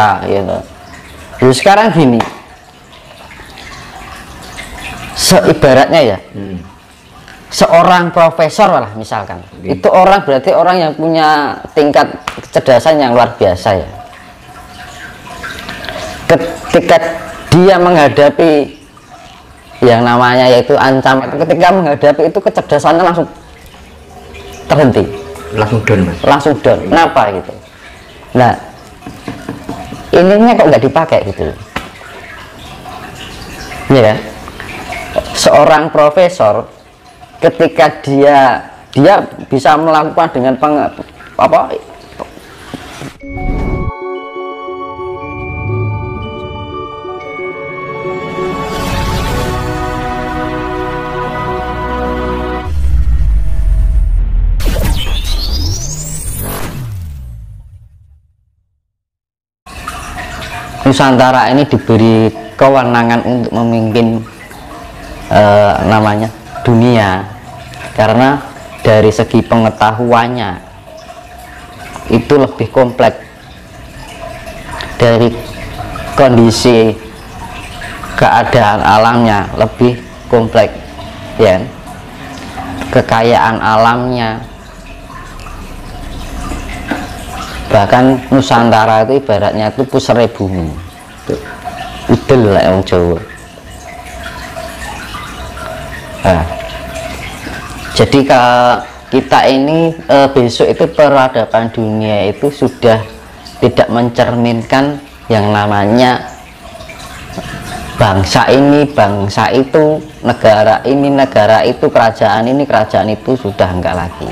ah, gitu Lalu sekarang gini. Seibaratnya ya Hmm. seorang profesor lah misalkan. Itu orang berarti orang yang punya tingkat kecerdasan yang luar biasa ya. Ketika dia menghadapi yang namanya yaitu ancaman ketika menghadapi itu kecerdasannya langsung terhenti. Langsung down mas. langsung down. Kenapa gitu? Nah ininya kok nggak dipakai gitu kan? seorang profesor ketika dia dia bisa melakukan dengan peng, apa Nusantara ini diberi kewenangan untuk memimpin eh, namanya dunia karena dari segi pengetahuannya itu lebih kompleks dari kondisi keadaan alamnya lebih kompleks ya kan? kekayaan alamnya bahkan Nusantara itu ibaratnya itu pusare bumi udel lah yang Jawa. Nah, jadi kalau kita ini eh, besok itu peradaban dunia itu sudah tidak mencerminkan yang namanya bangsa ini, bangsa itu, negara ini, negara itu, kerajaan ini, kerajaan itu sudah enggak lagi.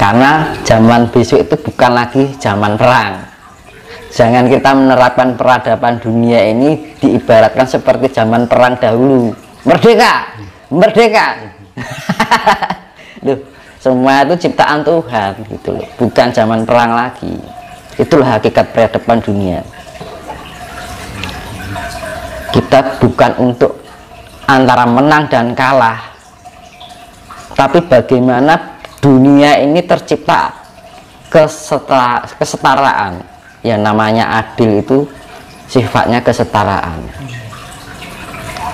Karena zaman besok itu bukan lagi zaman perang. Jangan kita menerapkan peradaban dunia ini diibaratkan seperti zaman perang dahulu. Merdeka, merdeka. Loh, semua itu ciptaan Tuhan gitu loh, bukan zaman perang lagi. Itulah hakikat peradaban dunia. Kita bukan untuk antara menang dan kalah, tapi bagaimana dunia ini tercipta kesetara, kesetaraan. Yang namanya adil itu sifatnya kesetaraan.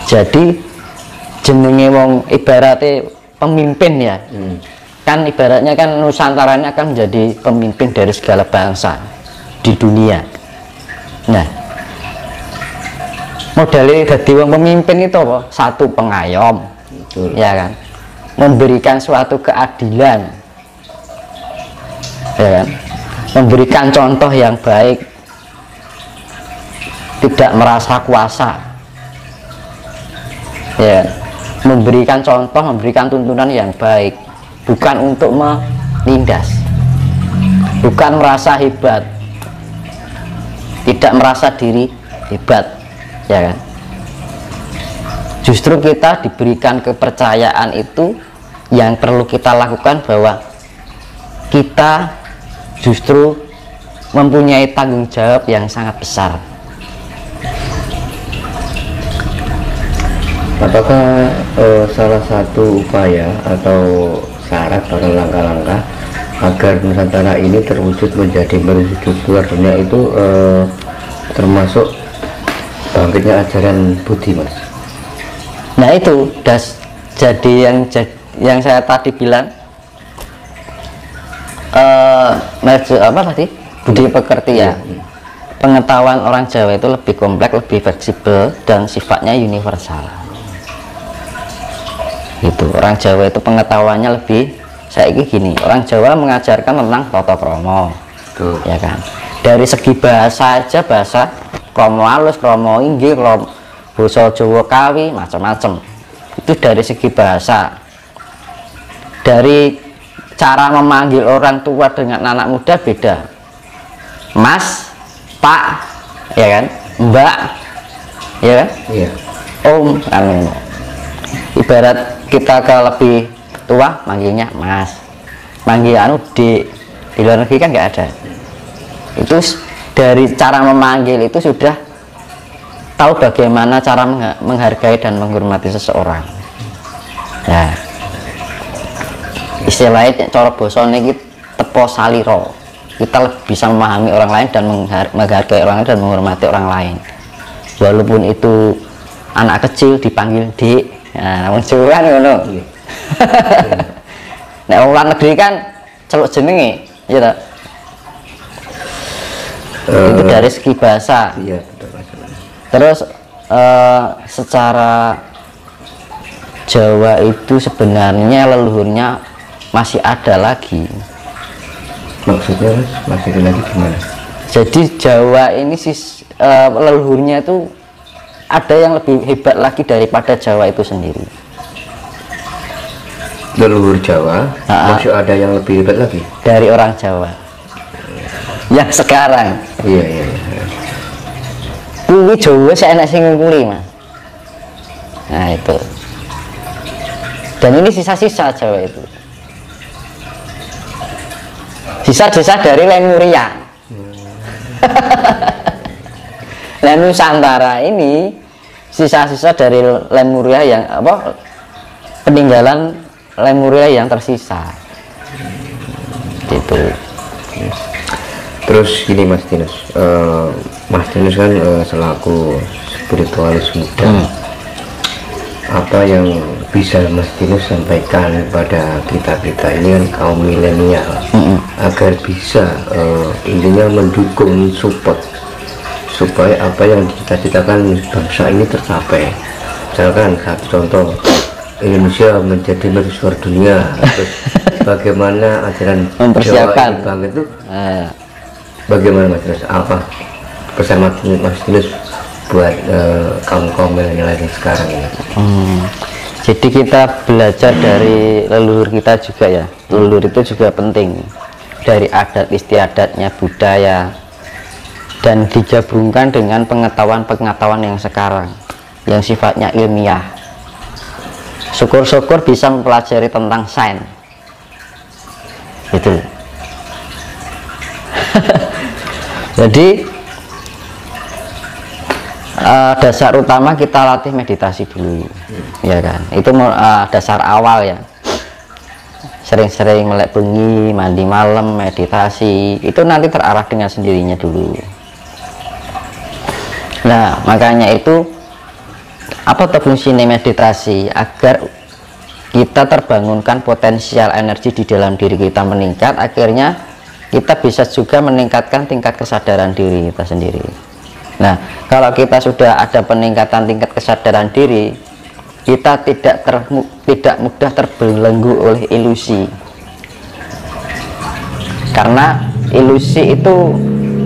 Jadi jenenge wong ibaratnya pemimpin ya. Hmm. kan ibaratnya kan Nusantara ini akan menjadi pemimpin dari segala bangsa di dunia. Nah modalnya jadi wong pemimpin itu apa? Satu pengayom. Betul. ya kan memberikan suatu keadilan. Ya kan? Memberikan contoh yang baik. Tidak merasa kuasa. Ya memberikan contoh memberikan tuntunan yang baik. Bukan untuk menindas. Bukan merasa hebat. Tidak merasa diri hebat. Ya kan justru kita diberikan kepercayaan itu yang perlu kita lakukan bahwa kita justru mempunyai tanggung jawab yang sangat besar Apakah eh, salah satu upaya atau syarat atau langkah-langkah agar Nusantara ini terwujud menjadi merwujud keluar dunia itu eh, termasuk bangkitnya ajaran Budi, Mas? Nah itu das jadi yang yang saya tadi bilang eh merju- apa tadi? Budi pekerti ya. Pengetahuan orang Jawa itu lebih kompleks lebih fleksibel dan sifatnya universal. Itu orang Jawa itu pengetahuannya lebih saya gini orang Jawa mengajarkan tentang toto kromo ya kan? Dari segi bahasa aja bahasa kromo halus kromo inggil kromo basa Jawa kawi macam-macam itu dari segi bahasa. Dari cara memanggil orang tua dengan anak muda beda. Mas pak ya kan? Mbak ya kan? Iya. om kan ibarat kita ke lebih tua manggilnya mas. Manggil anu di di luar negeri kan nggak ada. Itu dari cara memanggil itu sudah tahu bagaimana cara mengha- menghargai dan menghormati seseorang. Nah istilahnya cara basa niki tepo saliro. Kita lebih bisa memahami orang lain dan menghar- menghargai orang lain dan menghormati orang lain. Walaupun itu anak kecil dipanggil dik nah wong Jawa kan ngono wong luar negeri kan celuk jenenge ya itu Eh, dari segi bahasa. iya. Terus eh, secara Jawa itu sebenarnya leluhurnya masih ada lagi. Maksudnya mas? Masih ada lagi gimana? Jadi Jawa ini sis, eh, leluhurnya itu ada yang lebih hebat lagi daripada Jawa itu sendiri. Leluhur Jawa? Ah. masih ada yang lebih hebat lagi? Dari orang Jawa. Yang sekarang. Iya, iya. Kuwi Jawa saya enak sing ngungkuli mas. Nah itu. Dan ini sisa-sisa Jawa itu. Sisa-sisa dari Lemuria Nah Nusantara ini sisa-sisa dari Lemuria yang apa peninggalan Lemuria yang tersisa. Gitu. Terus gini Mas Dinus Eh, Mas Dinus kan eh, selaku spiritualis muda Hmm. apa yang bisa Mas Dinus sampaikan pada kita kita ini kan kaum milenial? Mm-mm. agar bisa eh, intinya mendukung support supaya apa yang dicita-citakan bangsa ini tercapai. Misalkan satu contoh Indonesia menjadi mercusuar dunia. Terus bagaimana ajaran Mempersiapkan. Jawa itu? Eh, bagaimana Mas apa pesan Mas Mas Dinus buat eh, kaum yang sekarang ini Hmm. Jadi kita belajar dari leluhur kita juga ya. Leluhur itu juga penting dari adat istiadatnya budaya dan digabungkan dengan pengetahuan-pengetahuan yang sekarang yang sifatnya ilmiah. Syukur-syukur bisa mempelajari tentang sains. Gitu. Jadi Eh, dasar utama kita latih meditasi dulu. Ya kan? Itu eh, dasar awal ya. Sering-sering melek bengi mandi malam meditasi. Itu nanti terarah dengan sendirinya dulu. Nah makanya itu apa tuh fungsi meditasi? Agar kita terbangunkan potensial energi di dalam diri kita meningkat akhirnya kita bisa juga meningkatkan tingkat kesadaran diri kita sendiri nah kalau kita sudah ada peningkatan tingkat kesadaran diri kita tidak termu- tidak mudah terbelenggu oleh ilusi. Karena ilusi itu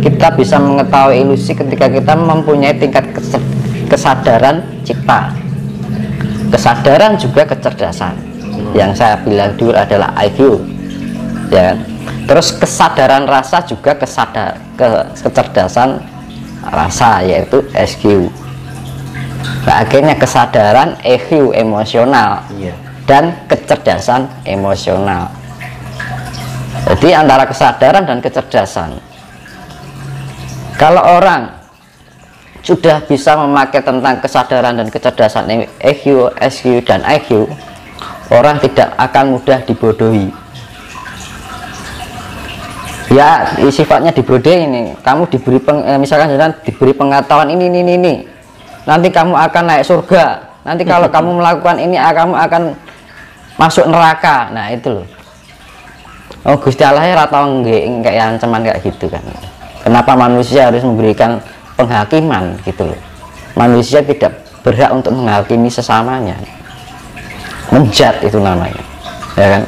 kita bisa mengetahui ilusi ketika kita mempunyai tingkat kes- kesadaran cipta. Kesadaran juga kecerdasan. Yang saya bilang dulu adalah IQ ya kan? terus kesadaran rasa juga kesadar ke, kecerdasan rasa yaitu SQ nah, akhirnya kesadaran EQ emosional iya. dan kecerdasan emosional. Jadi antara kesadaran dan kecerdasan kalau orang sudah bisa memakai tentang kesadaran dan kecerdasan EQ, SQ, dan IQ orang tidak akan mudah dibodohi ya sifatnya dibodohi ini. Kamu diberi peng, eh, misalkan jalan diberi pengetahuan ini ini ini, nanti kamu akan naik surga. Nanti kalau kamu melakukan ini ah, kamu akan masuk neraka. Nah itu loh. Oh Gusti Allah ya atau nggak kayak ancaman kayak gitu kan. Kenapa manusia harus memberikan penghakiman gitu loh. Manusia tidak berhak untuk menghakimi sesamanya. Menjat itu namanya. Ya kan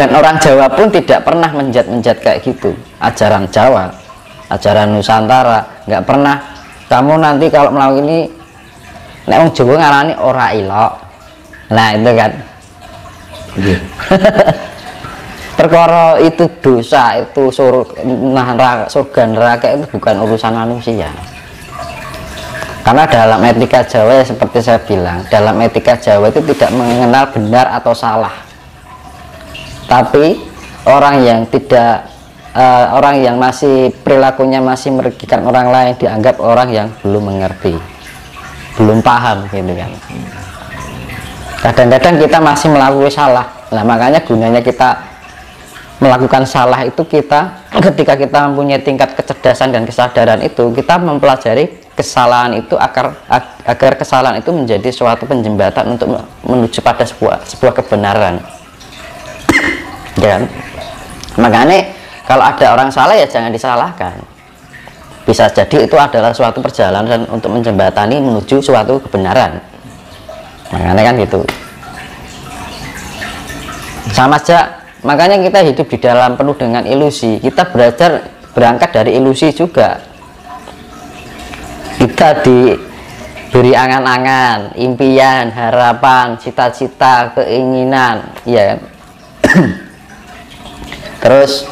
dan orang Jawa pun tidak pernah menjat-menjat kayak gitu. Ajaran Jawa ajaran Nusantara nggak pernah. Kamu nanti kalau melakukan ini nek wong Jawa ngarani ora ilok nah itu kan. Iya. Perkara itu dosa itu sur nah neraka- surga neraka itu bukan urusan manusia. Karena dalam etika Jawa ya seperti saya bilang dalam etika Jawa itu tidak mengenal benar atau salah tapi orang yang tidak eh, orang yang masih perilakunya masih merugikan orang lain dianggap orang yang belum mengerti belum paham gitu kan. Kadang-kadang kita masih melakukan salah. Nah makanya gunanya kita melakukan salah itu kita ketika kita mempunyai tingkat kecerdasan dan kesadaran itu kita mempelajari kesalahan itu agar agar kesalahan itu menjadi suatu penjembatan untuk menuju pada sebuah sebuah kebenaran kan? makanya kalau ada orang salah ya jangan disalahkan bisa jadi itu adalah suatu perjalanan untuk menjembatani menuju suatu kebenaran makanya kan gitu sama saja makanya kita hidup di dalam penuh dengan ilusi kita belajar berangkat dari ilusi juga kita diberi angan-angan impian harapan cita-cita keinginan ya kan? terus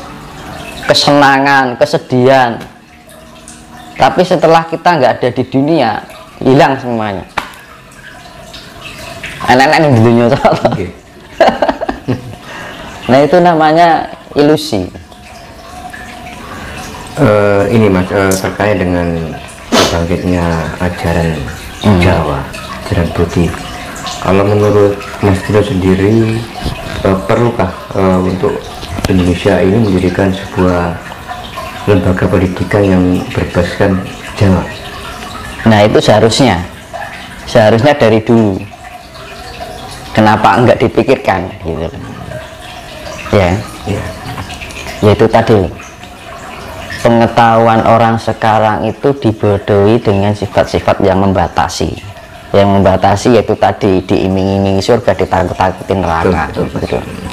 kesenangan kesedihan tapi setelah kita nggak ada di dunia hilang semuanya enak-enak di dunia okay. Nah itu namanya ilusi. Uh, ini mas uh, terkait dengan bangkitnya ajaran hmm. Jawa, ajaran Budi. Kalau menurut Mas Tino sendiri uh, perlukah uh, untuk Indonesia ini menjadikan sebuah lembaga pendidikan yang berbasiskan Jawa? Nah itu seharusnya, seharusnya dari dulu. Kenapa enggak dipikirkan gitu? ya, ya. yaitu tadi pengetahuan orang sekarang itu dibodohi dengan sifat-sifat yang membatasi yang membatasi yaitu tadi diiming-imingi surga ditakut-takutin neraka betul, betul, gitu.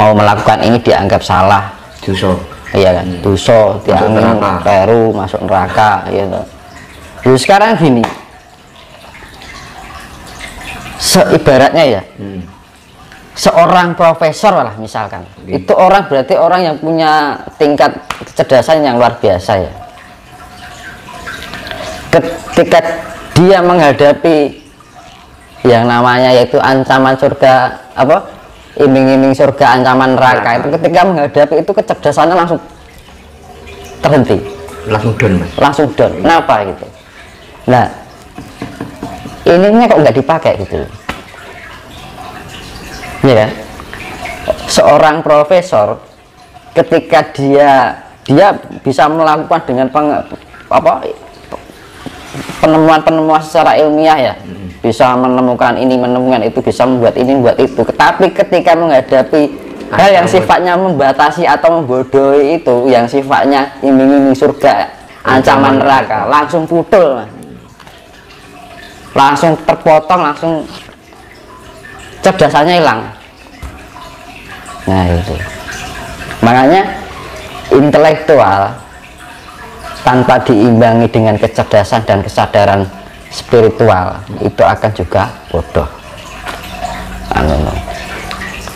Mau melakukan ini dianggap salah. Dosa. Iya kan? Hmm. dosa dianggap peru masuk neraka gitu Lalu sekarang gini. Seibaratnya ya hmm. seorang profesor lah misalkan. Okay. itu orang berarti orang yang punya tingkat kecerdasan yang luar biasa ya. Ketika dia menghadapi yang namanya yaitu ancaman surga apa iming-iming surga ancaman neraka. Itu ketika menghadapi itu kecerdasannya langsung terhenti. Langsung down mas. Langsung down. Kenapa gitu? Nah ininya kok nggak dipakai gitu ya seorang profesor ketika dia dia bisa melakukan dengan peng, apa penemuan-penemuan secara ilmiah ya bisa menemukan ini menemukan itu bisa membuat ini membuat itu. Tetapi ketika menghadapi hal yang sifatnya membatasi atau membodohi itu yang sifatnya iming-iming surga ancaman neraka. langsung putul langsung terpotong langsung cerdasannya hilang. Nah itu. Makanya intelektual tanpa diimbangi dengan kecerdasan dan kesadaran spiritual itu akan juga bodoh. Anu,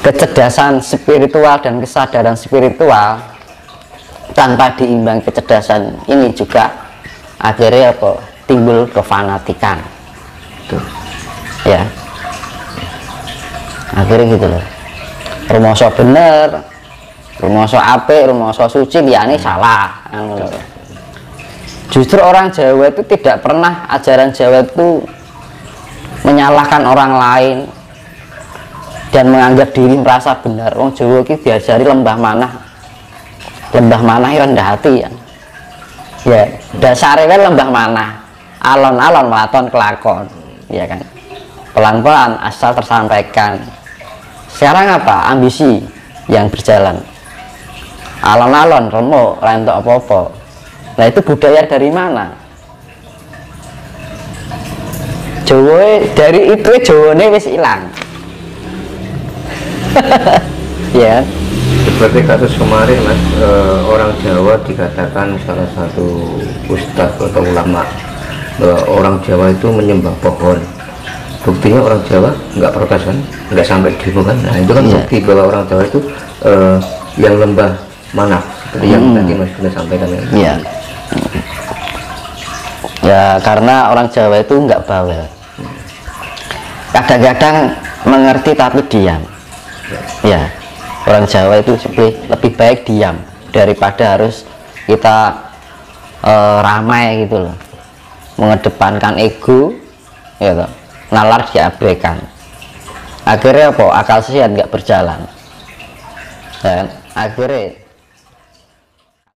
kecerdasan spiritual dan kesadaran spiritual tanpa diimbangi kecerdasan ini juga akhirnya apa? Timbul kefanatikan. Tuh. Ya. Akhirnya gitu loh. Rumoso bener rumoso apik rumoso suci liane salah justru orang Jawa itu tidak pernah ajaran Jawa itu menyalahkan orang lain dan menganggap diri merasa benar. Orang Jawa itu diajari lembah mana lembah mana rendah hati ya. Ya dasarnya lembah mana alon-alon melaton kelakon ya kan. Pelan-pelan asal tersampaikan. Sekarang apa? Ambisi yang berjalan. Alon-alon remo rentok apa-apa nah itu budaya dari mana? Jawa dari itu Jawa ini wis hilang ya. Seperti kasus kemarin mas e, orang Jawa dikatakan salah satu ustadz atau ulama bahwa orang Jawa itu menyembah pohon. Buktinya orang Jawa nggak protes kan? Nggak sampai demo kan? Nah itu kan yeah. bukti bahwa orang Jawa itu uh, yang lembah mana? Seperti yang hmm. tadi Mas sudah sampaikan ya. Yeah. Ya karena orang Jawa itu nggak bawel. Kadang-kadang mengerti tapi diam. Ya orang Jawa itu lebih, lebih baik diam daripada harus kita uh, ramai gitu loh. Mengedepankan ego toh. Nalar diabaikan. Akhirnya apa? Akal sehat nggak berjalan. Dan akhirnya